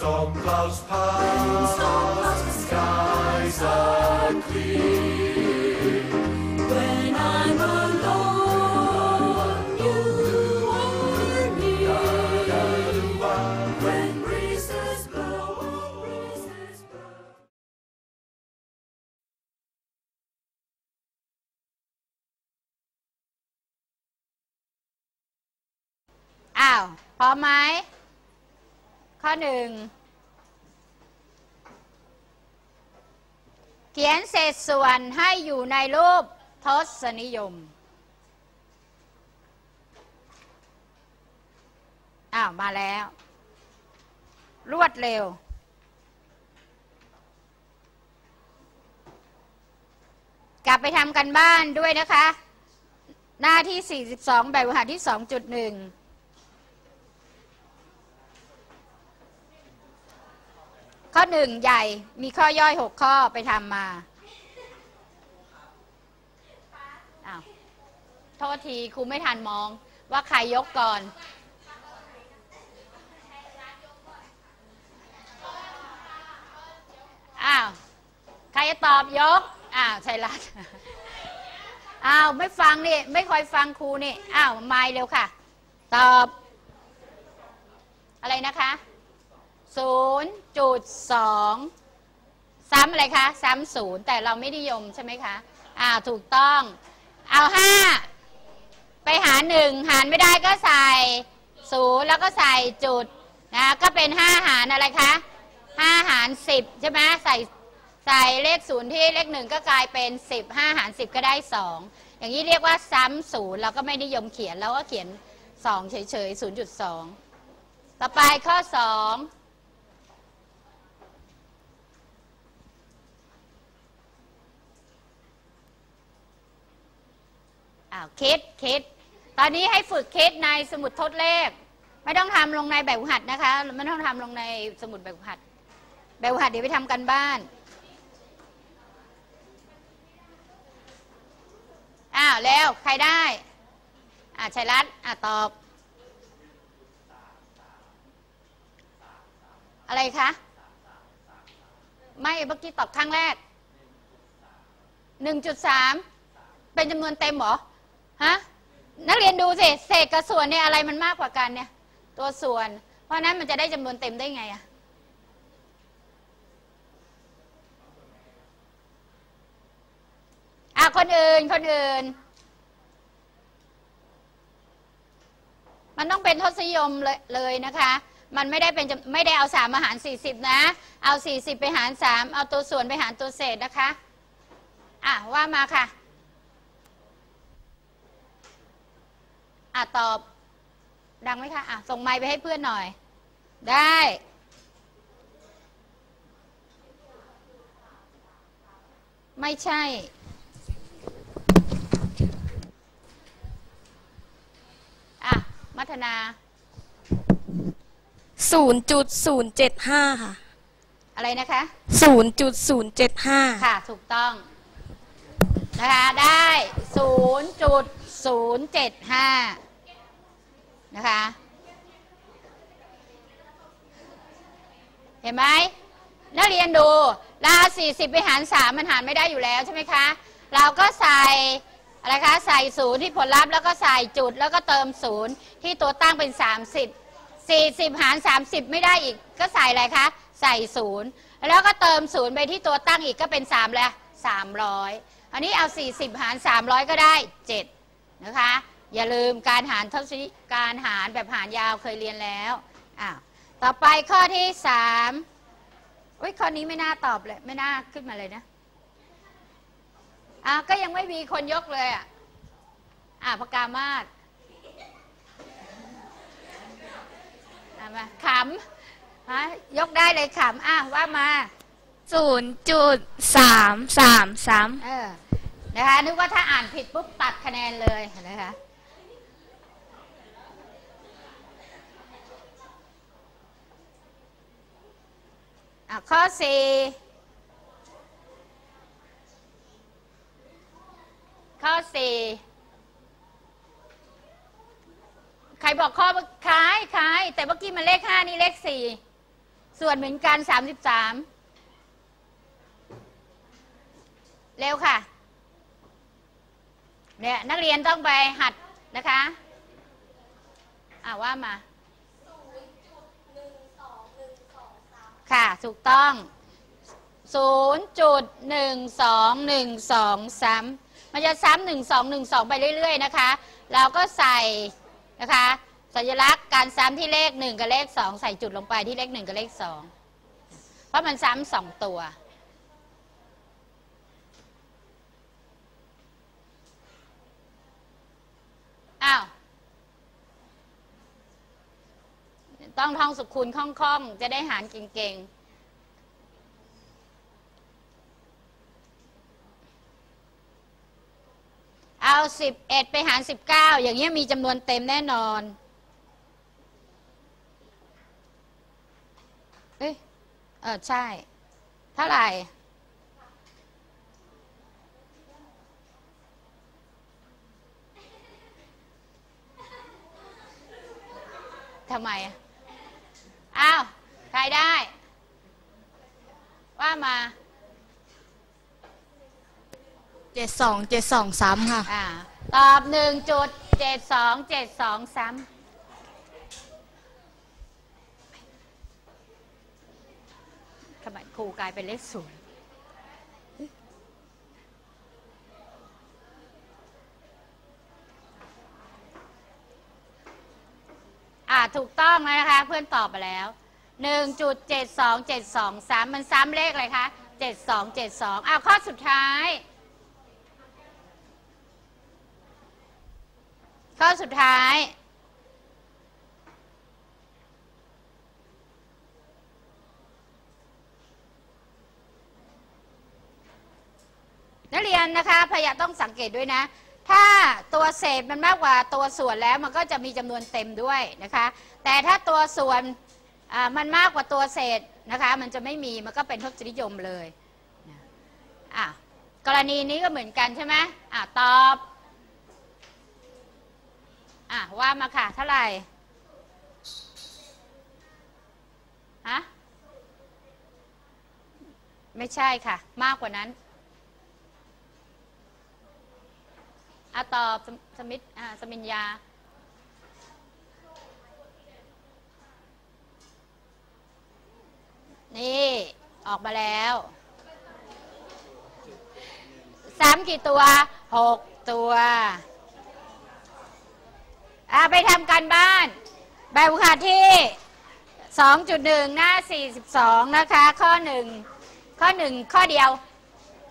storm clouds pass, the skies are clear. When I'm alone, you are near. When breezes blow, breezes blow. ข้อหนึ่งเขียนเศษส่วนให้อยู่ในรูปทศนิยม อ้าว มาแล้ว รวดเร็ว กลับไปทำกันบ้านด้วยนะคะ หน้าที่ 42 แบบวิหารที่ 2.1 ข้อหนึ่งใหญ่มีข้อย่อยหกข้อไปทำมาอ้าวโทษทีครูไม่ทันมองว่าใครยกก่อนอ้าวใครจะตอบยกอ้าวชัยรัตน์อ้าวไม่ฟังนี่ไม่คอยฟังครูนี่อ้าวไม่เร็วค่ะ ตอบ อะไรนะคะ ศูนย์จุดสองซ้ำอะไรคะ ซ้ำศูนย์แต่เราไม่นิยมใช่ไหมคะ อ่า ถูกต้อง เอาห้าไปหารหนึ่งหารไม่ได้ก็ใส่ศูนย์แล้วก็ใส่จุดนะ ก็เป็นห้าหารอะไรคะห้าหารสิบใช่ไหมใส่ใส่เลขศูนย์ที่เลขหนึ่งก็กลายเป็นสิบห้าหารสิบก็ได้สองอย่างนี้เรียกว่าซ้ำศูนย์เราก็ไม่นิยมเขียนเราก็เขียนสองเฉยๆศูนย์จุดสองต่อไปข้อส อ้าวคิดคิด ตอนนี้ให้ฝึกคิดในสมุดทดเลข ไม่ต้องทำลงในแบบหัดนะคะ ไม่ต้องทำลงในสมุดแบบหัด แบบหัดเดี๋ยวไปทำกันบ้านอ้าวแล้วใครได้อ่าชัยรัตน์อ่าตอบ อะไรคะไม่เมื่อกี้ตอบครั้งแรกหนึ่งจุดสามเป็นจำนวนเต็มหรอ ฮะนักเรียนดูสิเศษกับส่วนเนี่ยอะไรมันมากกว่ากันเนี่ย ตัวส่วน เพราะนั้นมันจะได้จำนวนเต็มได้ไงอะอะคนอื่นคนอื่น มันต้องเป็นทศนิยมเลยเลยนะคะ มันไม่ได้เป็นไม่ได้เอาสามมาหารสี่สิบนะ เอาสี่สิบไปหารสามเอาตัวส่วนไปหารตัวเศษนะคะ อะว่ามาค่ะ อะตอบ ดังไหมคะอะส่งไมค์ไปให้เพื่อนหน่อย ได้ ไม่ใช่ อะ มัทนาศูนย์จุดศูนย์เจ็ดห้าค่ะ อะไรนะคะศูนย์จุดศูนย์เจ็ดห้าค่ะ ถูกต้อง นะคะ ได้0.075นะคะ เห็นไหมนักเรียนดูเรา40 ไปหาร 3 มันหารไม่ได้อยู่แล้วใช่ไหมคะ เราก็ใส่อะไรคะ ใส่ศูนย์ที่ผลลัพธ์แล้วก็ใส่จุดแล้วก็เติมศูนย์ที่ตัวตั้งเป็น 30 40 หาร 30 ไม่ได้อีก ก็ใส่อะไรคะ ใส่ศูนย์แล้วก็เติมศูนย์ไปที่ตัวตั้งอีกก็เป็น3แล้ว300 อันนี้เอา 40 หาร 300 ก็ได้ 7 นะคะ อย่าลืมการหารเท่าที่การหารแบบหารยาวเคยเรียนแล้วอ้าวต่อไปข้อที่3อุ้ยข้อนี้ไม่น่าตอบเลย ไม่น่าขึ้นมาเลยนะอะก็ยังไม่มีคนยกเลยอะอะพกามาศอะมาขำฮะยกได้เลยขำอะว่ามา ศูนย์จุดสามสามสาม เออ นะคะนึกว่าถ้าอ่านผิดปุ๊บตัดคะแนนเลยนะคะอะข้อสี่ข้อสี่ใครบอกข้อคล้ายคล้าย แต่เมื่อกี้มันเลขห้านี่เลขสี่ส่วนเหมือนกันสามสิบสามเร็วค่ะ เนี่ยนักเรียนต้องไปหัดนะคะอ่าว่ามาค่ะถูกต้อง 0.1212ซ้ำมันจะซ้ำ1212 ไปเรื่อย ๆ นะคะ เราก็ใส่นะคะ สัญลักษณ์การซ้ำที่เลข 1 กับเลข 2 ใส่จุดลงไปที่เลข 1 กับเลข 2 เพราะมันซ้ำสองตัว ต้องท่องสุขุนคล่องๆ จะได้หารเก่งๆเอาสิบเอ็ดไปหารสิบเก้าอย่างเงี้ยมีจำนวนเต็มแน่นอน เอ้ยเออใช่ เท่าไหร่ทำไมอะ ใครได้ ว่ามาเจ็ดสองเจ็ดสองซ้ำค่ะอ่าตอบหนึ่งจุดเจ็ดสองเจ็ดสองซ้ำทำไมครูกลายเป็นเลขศูนย์อ่าถูกต้องแล้วนะคะ เพื่อนตอบมาแล้ว 1.72723 มันซ้ำเลขอะไรคะ7272อ้าวข้อสุดท้าย ข้อสุดท้ายนักเรียนนะคะพยาต้องสังเกตด้วยนะ ถ้าตัวเศษมันมากกว่าตัวส่วนแล้วมันก็จะมีจำนวนเต็มด้วยนะคะ แต่ถ้าตัวส่วน มันมากกว่าตัวเศษนะคะมันจะไม่มีมันก็เป็นทศนิยมเลยอะกรณีนี้ก็เหมือนกันใช่ไหมอะตอบอะว่ามาค่ะเท่าไหร่ฮะไม่ใช่ค่ะ มากกว่านั้นอะตอบสมสมิธอ่าสมิญญา นี่ออกมาแล้วสามกี่ตัวหกตัวอ่าไปทำการบ้าน แบบค่ะที่ 2.1 หน้า 42 นะคะ ข้อ 1 ข้อ 1 ข้อเดียว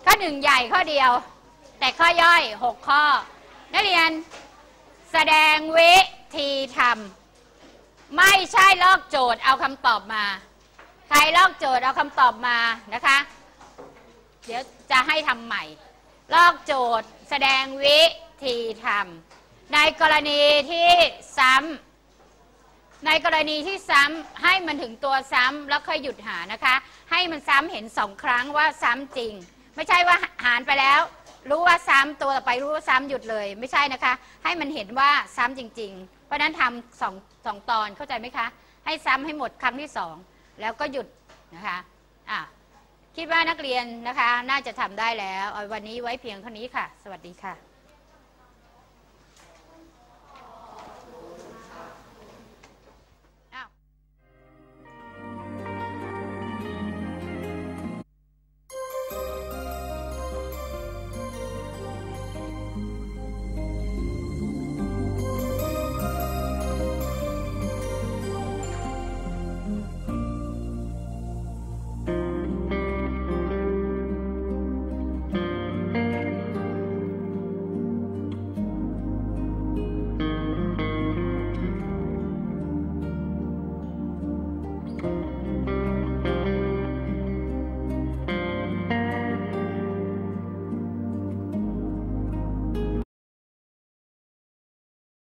ข้อ 1 ใหญ่ข้อเดียว แต่ข้อย่อย 6 ข้อ นักเรียน แสดงวิธีทำไม่ใช่ลอกโจทย์เอาคำตอบมา ใครลอกโจทย์เอาคำตอบมานะคะ เดี๋ยวจะให้ทำใหม่ ลอกโจทย์แสดงวิธีทำในกรณีที่ซ้ำในกรณีที่ซ้ำให้มันถึงตัวซ้ำแล้วค่อยหยุดหานะคะ ให้มันซ้ำเห็นสองครั้งว่าซ้ำจริง ไม่ใช่ว่าหารไปแล้ว รู้ว่าซ้ำตัวต่อไปรู้ว่าซ้ำหยุดเลย ไม่ใช่นะคะ ให้มันเห็นว่าซ้ำจริง ๆ เพราะฉะนั้นทำสองสองตอนเข้าใจไหมคะ ให้ซ้ำให้หมดครั้งที่สอง แล้วก็หยุดนะคะอะคิดว่านักเรียนนะคะ น่าจะทำได้แล้ว วันนี้ไว้เพียงเท่านี้ค่ะ สวัสดีค่ะ